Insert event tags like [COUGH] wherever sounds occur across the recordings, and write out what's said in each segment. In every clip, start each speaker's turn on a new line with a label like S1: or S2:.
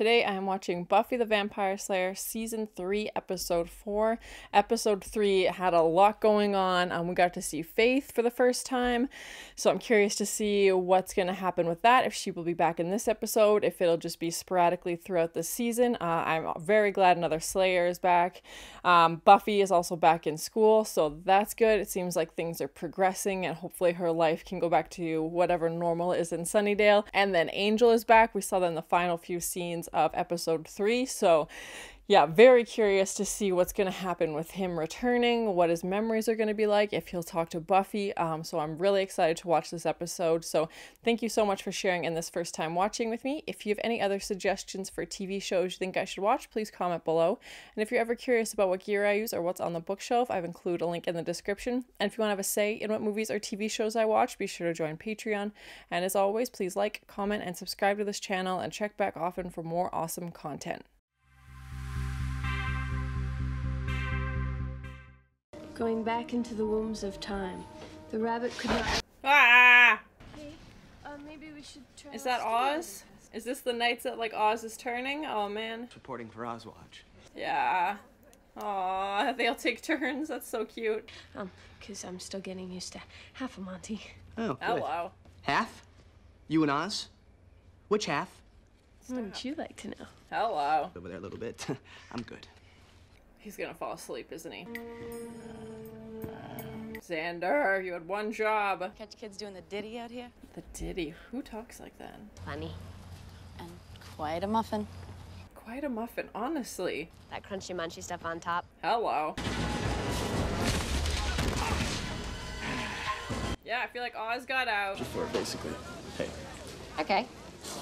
S1: Today I am watching Buffy the Vampire Slayer season 3 episode 4. Episode 3 had a lot going on. Um, we got to see Faith for the first time. So I'm curious to see what's going to happen with that if she will be back in this episode, if it'll just be sporadically throughout the season. Uh, I'm very glad another Slayer is back. Um, Buffy is also back in school, so that's good. It seems like things are progressing and hopefully her life can go back to whatever normal is in Sunnydale. And then Angel is back. We saw that in the final few scenes of episode three. So, yeah, very curious to see what's going to happen with him returning, what his memories are going to be like, if he'll talk to Buffy. Um, so I'm really excited to watch this episode. So thank you so much for sharing in this first time watching with me. If you have any other suggestions for TV shows you think I should watch, please comment below. And if you're ever curious about what gear I use or what's on the bookshelf, I've included a link in the description. And if you want to have a say in what movies or TV shows I watch, be sure to join Patreon. And as always, please like, comment, and subscribe to this channel and check back often for more awesome content.
S2: Going back into the wombs of time. The rabbit could not.
S1: Ah!
S2: Hey, uh, maybe we should try.
S1: Is that Oz? Is this the nights that like Oz is turning? Oh man.
S3: Reporting for Ozwatch.
S1: Yeah. Aw, they all take turns. That's so cute.
S2: Um, cause I'm still getting used to half a Monty.
S3: Oh, good.
S1: Hello.
S3: Half? You and Oz? Which half?
S2: Wouldn't you like to know?
S1: Hello.
S3: Over there a little bit. [LAUGHS] I'm good.
S1: He's gonna fall asleep, isn't he? Xander, you had one job.
S4: Catch kids doing the ditty out here?
S1: The ditty. Who talks like that?
S4: Funny. And quite a muffin.
S1: Quite a muffin, honestly.
S5: That crunchy munchy stuff on top.
S1: Hello. Yeah, I feel like Oz got out.
S3: Just For basically. Hey.
S5: Okay.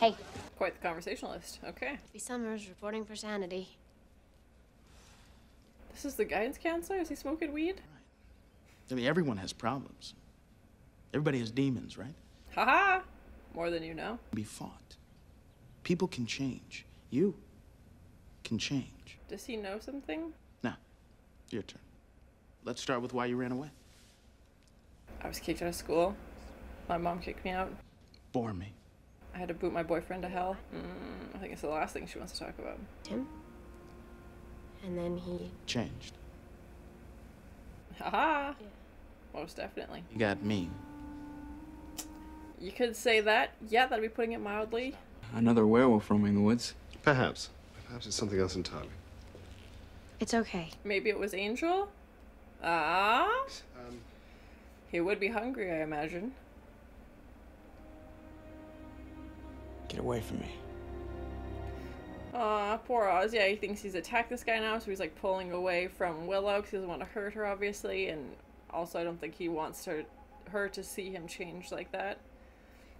S5: Hey,
S1: Quite the conversationalist. Okay.
S5: be Summers reporting for sanity.
S1: This is the guidance counselor? Is he smoking weed?
S6: I mean, everyone has problems. Everybody has demons, right?
S1: Haha! More than you know.
S6: Be fought. People can change. You can change.
S1: Does he know something?
S6: Now, your turn. Let's start with why you ran away.
S1: I was kicked out of school. My mom kicked me out.
S6: Bore me.
S1: I had to boot my boyfriend to hell. Mm, I think it's the last thing she wants to talk about.
S5: Tim? And then he.
S6: Changed.
S1: Haha! Most definitely.
S6: You got mean.
S1: You could say that. Yeah, that'd be putting it mildly.
S7: Another werewolf roaming the woods.
S8: Perhaps. Perhaps it's something else entirely.
S5: It's okay.
S1: Maybe it was Angel? Ah?
S8: Um,
S1: He would be hungry, I imagine.
S7: Get away from me.
S1: Aw, poor Oz. Yeah, he thinks he's attacked this guy now, so he's like pulling away from Willow because he doesn't want to hurt her, obviously. And also, I don't think he wants her, her to see him change like that.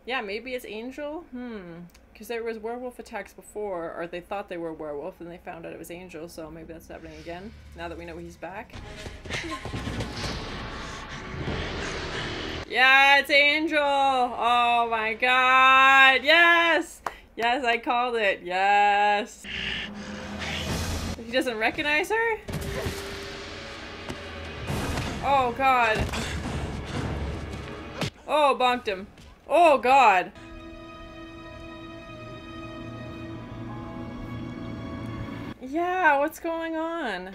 S1: Yeah, maybe it's Angel? Hmm. Because there was werewolf attacks before, or they thought they were werewolf, and they found out it was Angel, so maybe that's happening again, now that we know he's back. [LAUGHS] Yeah, it's Angel! Oh my god! Yes! Yes, I called it. Yes. He doesn't recognize her? Oh god. Oh, bonked him. Oh god. Yeah, what's going on?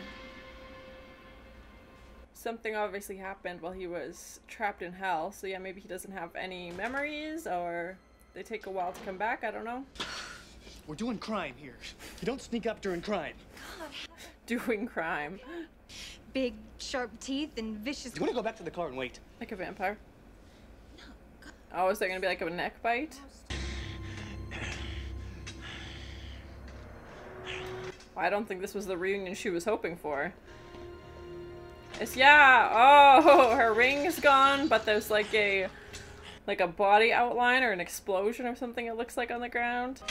S1: Something obviously happened while he was trapped in hell, so yeah, maybe he doesn't have any memories or they take a while to come back, I don't know.
S9: We're doing crime here. You don't sneak up during crime. [LAUGHS]
S1: Doing crime.
S10: Big, sharp teeth and vicious.
S9: You want to go back to the car and wait?
S1: Like a vampire. Oh, is there gonna be like a neck bite? I don't think this was the reunion she was hoping for. It's yeah. Oh, [LAUGHS] her ring's gone, but there's like a like a body outline or an explosion or something it looks like on the ground.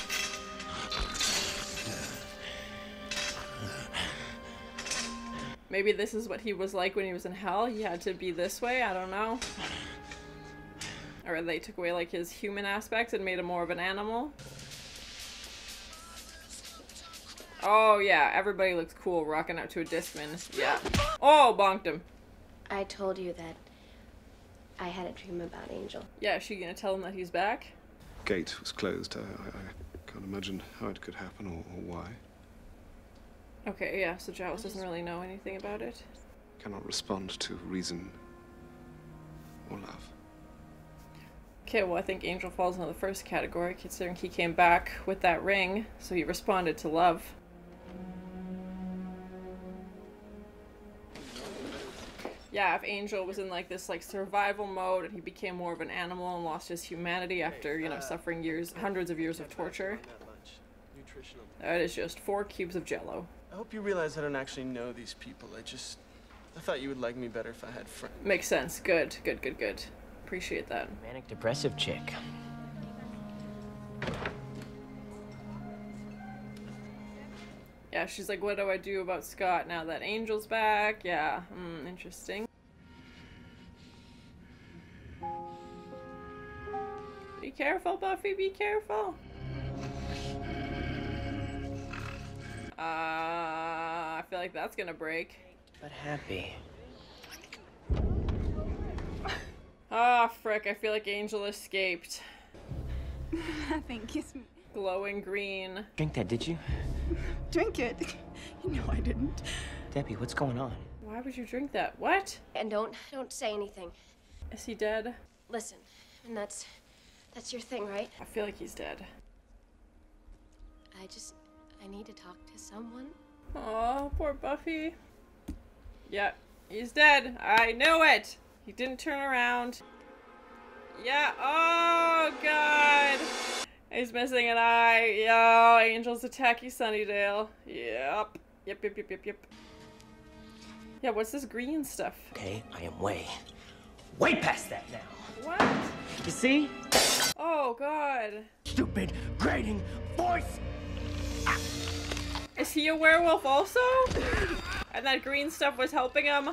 S1: Maybe this is what he was like when he was in hell. He had to be this way. I don't know. Or they took away like his human aspects and made him more of an animal. Oh yeah, everybody looks cool rocking out to a Discman. Yeah. Oh, bonked him.
S5: I told you that I had a dream about Angel.
S1: Yeah, is she gonna tell him that he's back?
S8: gate was closed. I, I, I Can't imagine how it could happen or, or why.
S1: Okay, yeah, so Giles doesn't really know anything about it.
S8: Cannot respond to reason or love.
S1: Okay, well, I think Angel falls into the first category, considering he came back with that ring, so he responded to love. Yeah, if Angel was in like this like survival mode and he became more of an animal and lost his humanity after, you know, uh, suffering years, hundreds of years of torture, that is just four cubes of jello.
S11: I hope you realize I don't actually know these people. I just. I thought you would like me better if I had friends.
S1: Makes sense. Good, good, good, good. Appreciate that.
S12: Manic depressive chick.
S1: Yeah, she's like, what do I do about Scott now that Angel's back? Yeah, hmm, interesting. Be careful, Buffy, be careful. Uh, I feel like that's gonna break.
S12: But happy. [LAUGHS]
S1: Ah, frick, I feel like Angel escaped.
S10: Nothing. Kiss me.
S1: Glowing green.
S12: Drink that, did you? [LAUGHS]
S10: Drink it. [LAUGHS] You know I didn't.
S12: Debbie, what's going on?
S1: Why would you drink that? What?
S5: And don't don't say anything.
S1: Is he dead?
S5: Listen, and that's that's your thing, right?
S1: I feel like he's dead.
S5: I just I need to talk to someone.
S1: Oh, poor Buffy. Yeah, he's dead. I knew it. He didn't turn around. Yeah. Oh God. He's missing an eye. Yo, Angel's attack you, Sunnydale. Yep. Yep. Yep. Yep. Yep. Yep. Yeah. What's this green stuff?
S12: Okay, I am way, way past that now.
S1: What?
S12: You see?
S1: Oh God.
S12: Stupid grating voice!
S1: Is he a werewolf also? And that green stuff was helping him?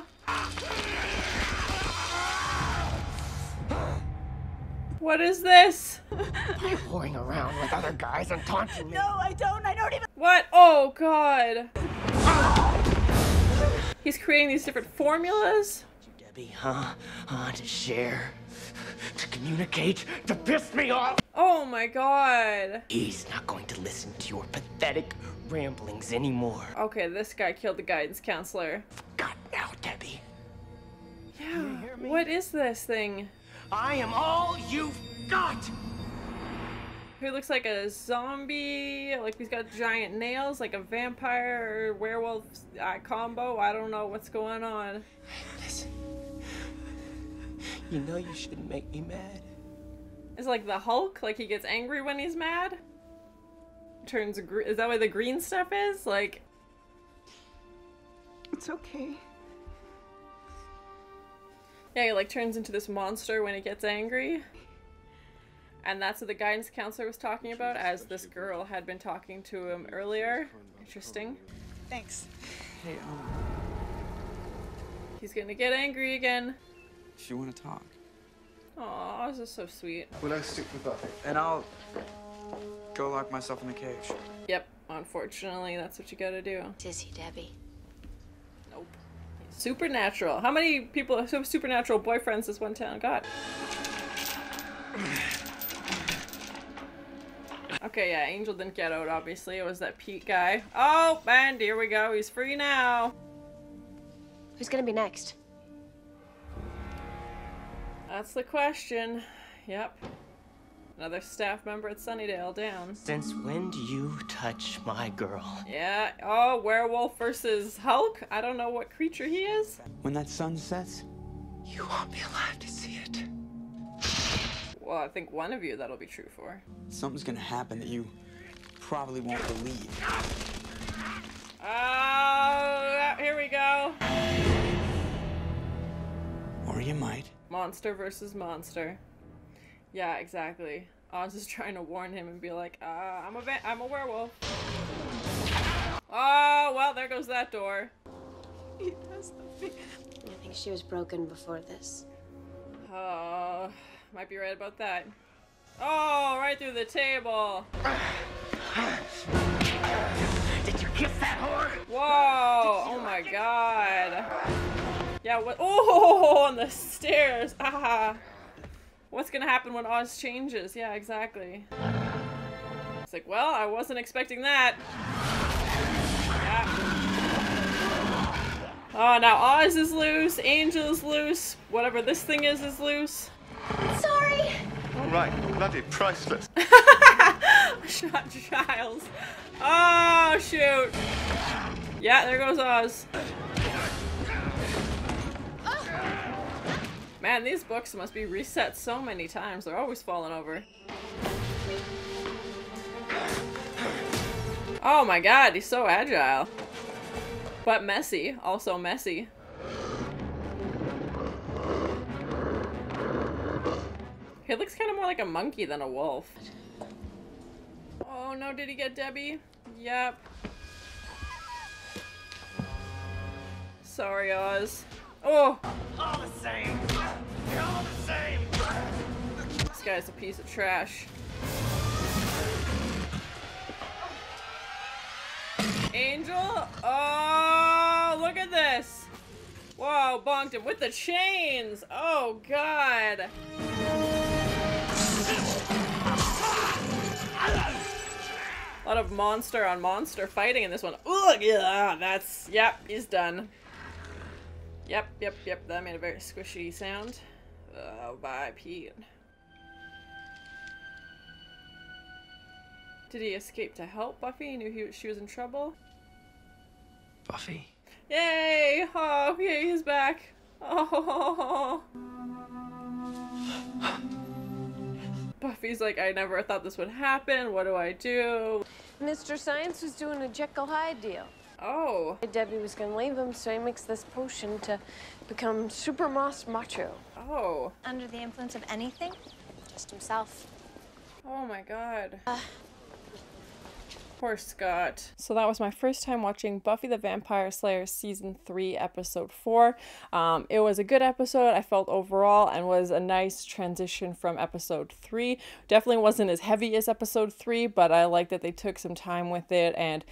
S1: What is this?
S12: You're whoring around with other guys and taunting me.
S10: No, I don't. I don't even.
S1: What? Oh God. He's creating these different formulas?
S12: Debbie, huh? Huh? To share, to communicate, to piss me off.
S1: Oh my God.
S12: He's not going to listen to your pathetic ramblings anymore.
S1: Okay, this guy killed the guidance counselor.
S12: God, now, Debbie.
S1: Yeah. What is this thing?
S12: I am all you've got.
S1: He looks like a zombie, like he's got giant nails, like a vampire or werewolf uh, combo. I don't know what's going on.
S12: Listen, you know you shouldn't make me mad.
S1: It's like the Hulk, like he gets angry when he's mad. Turns gr- is that what the green stuff is? Like
S10: It's okay.
S1: Yeah, he like turns into this monster when he gets angry. And that's what the guidance counselor was talking about, as this girl had been talking to him earlier. Interesting.
S10: Thanks.
S7: Hey, um,
S1: He's gonna get angry again.
S7: do you want to talk?
S1: Aw, this is so sweet.
S8: Will I stick with Buffy?
S7: And I'll go lock myself in the cage.
S1: Yep, unfortunately, that's what you gotta do.
S5: Sissy Debbie.
S1: Supernatural. How many people have supernatural boyfriends this one town got? Okay, yeah, Angel didn't get out, obviously. It was that Pete guy. Oh, and here we go. He's free now.
S5: Who's gonna be next?
S1: That's the question. Yep. Another staff member at Sunnydale down.
S12: Since when do you touch my girl?
S1: Yeah. Oh, werewolf versus Hulk? I don't know what creature he is.
S7: When that sun sets,
S12: You won't be alive to see it.
S1: Well, I think one of you that'll be true for.
S7: something's gonna happen that you probably won't believe.
S1: Oh, here we go.
S7: Or you might.
S1: Monster versus monster. Yeah, exactly. Oz is [LAUGHS] trying to warn him and be like, uh, I'm a va- I'm a werewolf. Oh, well, there goes that door. [LAUGHS]
S10: He has the
S5: I think she was broken before this.
S1: Oh, might be right about that. Oh, right through the table.
S12: Did you kiss that whore?
S1: Whoa! Oh my god. Yeah, what? [LAUGHS] Oh, on the stairs. Ah. What's gonna happen when Oz changes? Yeah, exactly. It's like, well, I wasn't expecting that. Yeah. Oh, now Oz is loose, Angel is loose, whatever this thing is is loose.
S5: Sorry.
S8: All right, bloody priceless. [LAUGHS]
S1: Shot Giles. Oh, shoot. Yeah, there goes Oz. Man, these books must be reset so many times. They're always falling over. Oh my god, he's so agile. But messy. Also messy. He looks kind of more like a monkey than a wolf. Oh no, did he get Debbie? Yep. Sorry, Oz. Oh!
S12: All the same. You're all the same.
S1: This guy's a piece of trash. Angel? Oh, look at this! Whoa, bonked him with the chains! Oh, God! A lot of monster on monster fighting in this one. Ugh, yeah, that's, yep, he's done. Yep, yep, yep, that made a very squishy sound. Oh, bye, Pete. Did he escape to help Buffy? He knew he, she was in trouble?
S6: Buffy?
S1: Yay! Oh, yay, he's back. Oh. [LAUGHS] Buffy's like, I never thought this would happen. What do I do?
S2: Mr. Science was doing a Jekyll Hyde deal.
S1: Oh.
S2: Debbie was gonna leave him, so he mixed this potion to become super moss macho.
S1: Oh.
S13: Under the influence of anything? Just himself.
S1: Oh my god. Poor Scott. So that was my first time watching Buffy the Vampire Slayer season 3 episode 4. Um, it was a good episode I felt overall and was a nice transition from episode 3. Definitely wasn't as heavy as episode 3, but I like that they took some time with it and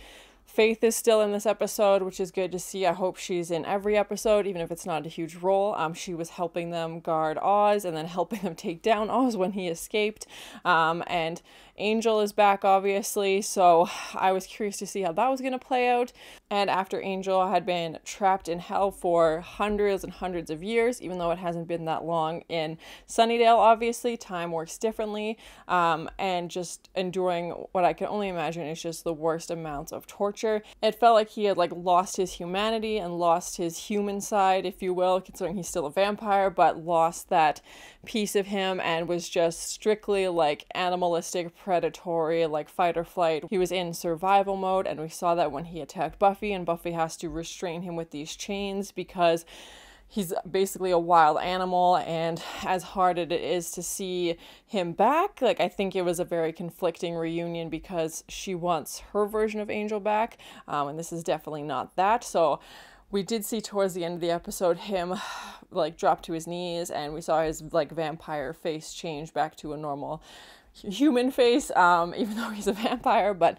S1: Faith is still in this episode, which is good to see. I hope she's in every episode, even if it's not a huge role. Um, she was helping them guard Oz and then [LAUGHS] helping them take down Oz when he escaped. Um, and Angel is back, obviously, so I was curious to see how that was going to play out. And after Angel had been trapped in hell for hundreds and hundreds of years, even though it hasn't been that long in Sunnydale, obviously, time works differently, um, and just enduring what I can only imagine is just the worst amounts of torture. It felt like he had like lost his humanity and lost his human side, if you will, considering he's still a vampire, but lost that piece of him and was just strictly like animalistic, predatory, like fight or flight. He was in survival mode, and we saw that when he attacked Buffy, and Buffy has to restrain him with these chains because he's basically a wild animal and as hard as it is to see him back like i think it was a very conflicting reunion because she wants her version of angel back um, and this is definitely not that so we did see towards the end of the episode him [SIGHS] like drop to his knees and we saw his like vampire face change back to a normal human face um, [LAUGHS] even though he's a vampire but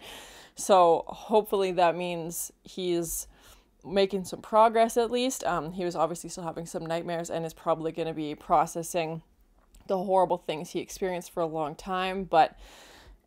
S1: so hopefully that means he's making some progress at least. Um, he was obviously still having some nightmares and is probably going to be processing the horrible things he experienced for a long time but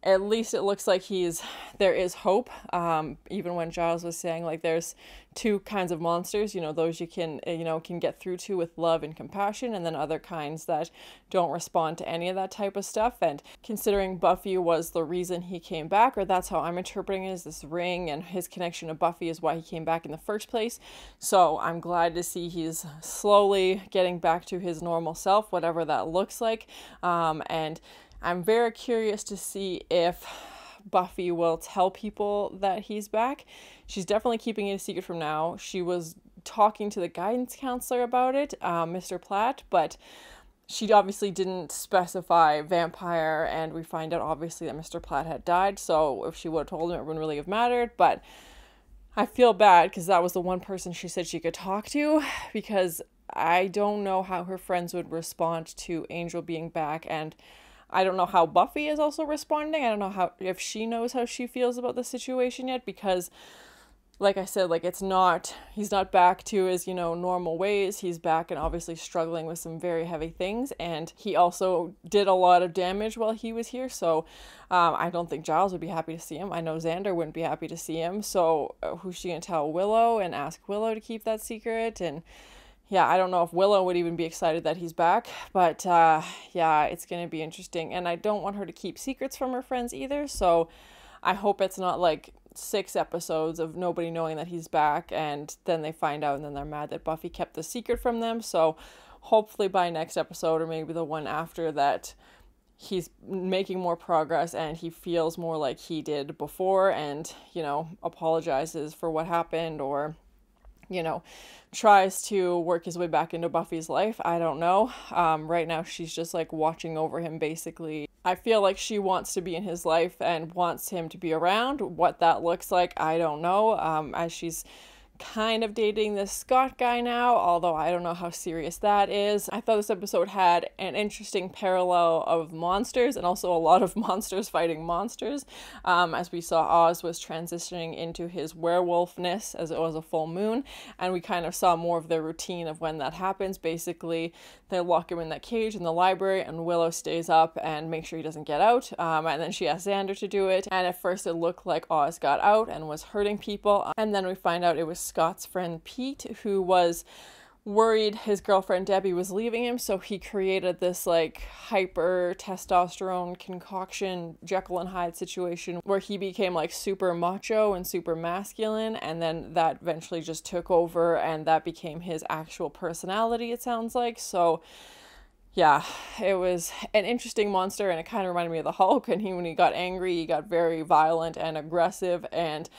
S1: at least it looks like he's there is hope. Um, even when giles was saying like there's two kinds of monsters you know those you can uh, you know can get through to with love and compassion and then other kinds that don't respond to any of that type of stuff. And considering buffy was the reason he came back or that's how i'm interpreting it is this ring and his connection to buffy is why he came back in the first place. So i'm glad to see he's slowly getting back to his normal self whatever that looks like. Um, and I'm very curious to see if Buffy will tell people that he's back. She's definitely keeping it a secret from now. She was talking to the guidance counselor about it, um, Mr. Platt, but she obviously didn't specify vampire, and we find out obviously that Mr. Platt had died. So if she would have told him, it wouldn't really have mattered. But I feel bad because that was the one person she said she could talk to because I don't know how her friends would respond to Angel being back and I don't know how Buffy is also responding. I don't know how if she knows how she feels about the situation yet because like I said, like it's not, he's not back to his, you know, normal ways. He's back and obviously struggling with some very heavy things. And he also did a lot of damage while he was here. So um, I don't think Giles would be happy to see him. I know Xander wouldn't be happy to see him. So uh, who's she to tell Willow and ask Willow to keep that secret? And yeah, I don't know if Willow would even be excited that he's back, but uh, yeah, it's going to be interesting. And I don't want her to keep secrets from her friends either. So I hope it's not like six episodes of nobody knowing that he's back and then they find out and then they're mad that Buffy kept the secret from them. So hopefully by next episode or maybe the one after that he's making more progress and he feels more like he did before and, you know, apologizes for what happened or you know, tries to work his way back into Buffy's life. I don't know. Um, right now, she's just like watching over him basically. I feel like she wants to be in his life and wants him to be around. What that looks like, I don't know. Um, as she's kind of dating this Scott guy now, although I don't know how serious that is. I thought this episode had an interesting parallel of monsters and also a lot of [LAUGHS] monsters fighting monsters. Um, as we saw, Oz was transitioning into his werewolfness as it was a full moon, and we kind of saw more of the routine of when that happens. Basically, they lock him in that cage in the library, and Willow stays up and makes sure he doesn't get out. Um, and then she asks Xander to do it, and at first it looked like Oz got out and was hurting people, and then we find out it was Scott's friend Pete, who was worried his girlfriend Debbie was leaving him, so he created this like hyper testosterone concoction Jekyll and Hyde situation where he became like super macho and super masculine, and then that eventually just took over, and that became his actual personality, it sounds like. So yeah, it was an interesting monster, and it kind of reminded me of the Hulk. And he, when he got angry, he got very violent and aggressive, and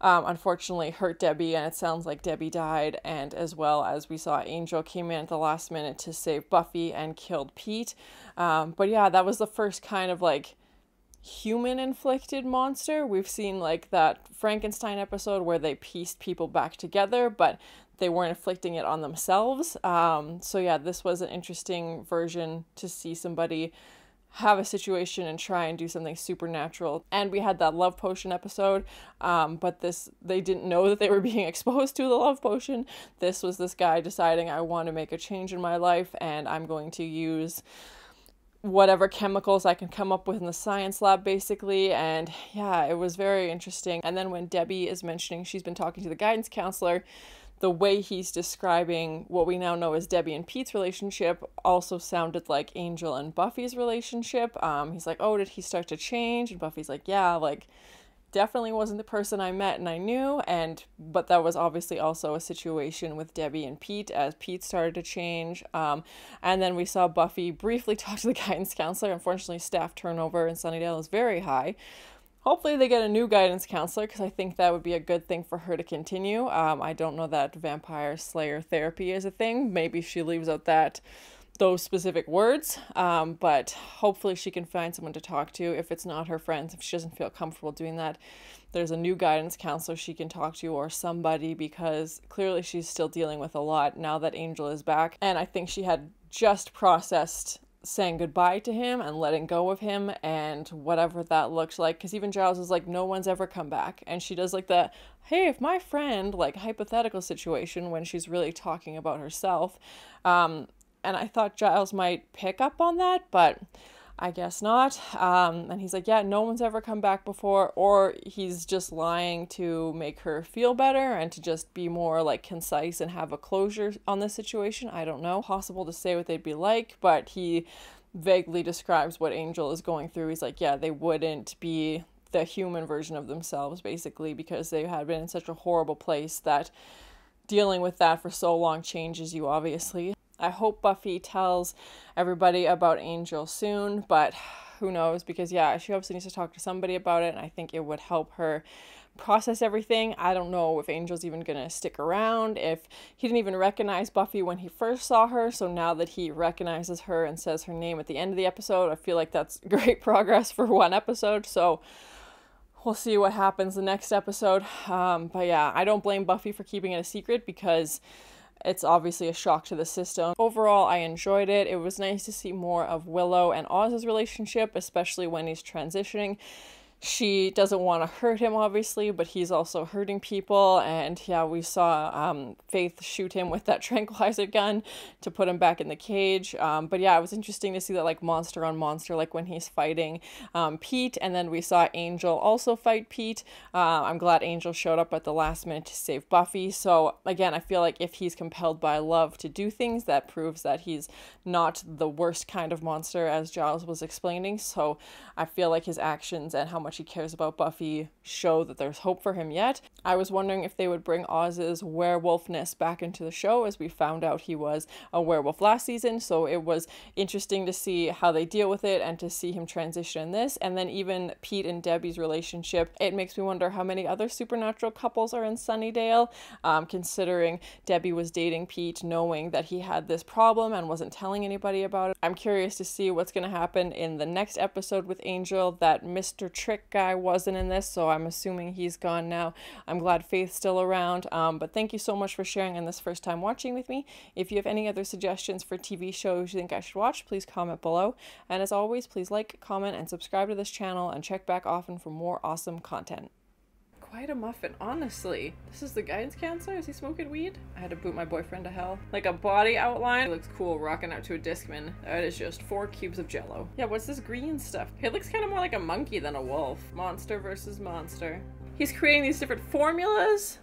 S1: um, unfortunately hurt Debbie, and it sounds like Debbie died. And as well as we saw Angel came in at the last minute to save Buffy and killed Pete. Um, but yeah, that was the first kind of like human inflicted monster. We've seen like that Frankenstein episode where they pieced people back together, but they weren't inflicting it on themselves. Um, so yeah, this was an interesting version to see somebody have a situation and try and do something supernatural. And we had that love potion episode, um, but this they didn't know that they were [LAUGHS] being exposed to the love potion. This was this guy deciding I want to make a change in my life and I'm going to use whatever chemicals I can come up with in the science lab, basically. And yeah, it was very interesting. And then when Debbie is mentioning she's been talking to the guidance counselor, the way he's describing what we now know as Debbie and Pete's relationship also sounded like Angel and Buffy's relationship. Um, he's like, Oh, did he start to change? And Buffy's like, Yeah, like definitely wasn't the person I met and I knew and but that was obviously also a situation with Debbie and Pete as Pete started to change um, and then we saw Buffy briefly [LAUGHS] talk to the guidance counselor unfortunately staff turnover in Sunnydale is very high hopefully they get a new guidance counselor because I think that would be a good thing for her to continue. Um, I don't know that vampire slayer therapy is a thing. Maybe she leaves out that those specific words, um, but hopefully she can find someone to talk to if it's not her friends. If she doesn't feel comfortable doing that, there's a new guidance counselor she can talk to or somebody because clearly she's still dealing with a lot now that Angel is back. And I think she had just processed saying goodbye to him and letting go of him and whatever that looks like because even giles is like no one's ever come back. And she does like the hey if my friend like hypothetical situation when she's really talking about herself. Um and i thought giles might pick up on that but I guess not. Um, and he's like, yeah, no one's ever come back before, or he's just lying to make her feel better and to just be more like concise and have a closure on this situation. I don't know. Possible to say what they'd be like, but he vaguely describes what Angel is going through. He's like, yeah, they wouldn't be the human version of themselves, basically, because they had been in such a horrible place that dealing with that for so long changes you, obviously. I hope Buffy tells everybody about Angel soon, but who knows? Because, yeah, she obviously needs to talk to somebody about it, and I think it would help her process everything. I don't know if Angel's even gonna stick around, if he didn't even recognize Buffy when he first saw her, so now that he recognizes her and says her name at the end of the episode, I feel like that's [LAUGHS] great progress for one episode. So we'll see what happens the next episode. Um, but yeah, I don't blame Buffy for keeping it a secret because it's obviously a shock to the system. Overall, I enjoyed it. It was nice to see more of Willow and Oz's relationship, especially when he's transitioning. She doesn't want to hurt him, obviously, but he's also hurting people. And yeah, we saw um, Faith shoot him with that [LAUGHS] tranquilizer gun to put him back in the cage. Um, but yeah, it was interesting to see that like monster on monster, like when he's fighting um, Pete, and then we saw Angel also fight Pete. Uh, I'm glad Angel showed up at the last minute to save Buffy. So again, I feel like if he's compelled by love to do things, that proves that he's not the worst kind of monster, as Giles was explaining. So I feel like his actions and how much he cares about Buffy show that there's hope for him yet. I was wondering if they would bring Oz's werewolfness back into the show, as we found out he was a werewolf last season. So it was interesting to see how they deal with it and to see him transition in this. And then even Pete and Debbie's relationship, it makes me wonder how many other supernatural couples are in Sunnydale, um, considering Debbie was dating Pete, knowing that he had this problem and wasn't telling anybody about it. I'm curious to see what's going to happen in the next episode with Angel. That Mr. Trick guy wasn't in this, so I'm assuming he's gone now. I'm glad Faith's still around. Um, but thank you so much for sharing in this first time watching with me. If you have any other suggestions for TV shows you think I should watch, please comment below. And as always, please like, comment, and subscribe to this channel and check back often for more awesome content quite a muffin, honestly. This is the guidance counselor? Is he smoking weed? I had to boot my boyfriend to hell. Like a body outline. It looks cool rocking out to a Discman. That is just four cubes of jello. Yeah, what's this green stuff? It looks kind of more like a monkey than a wolf. Monster versus monster. He's creating these different formulas.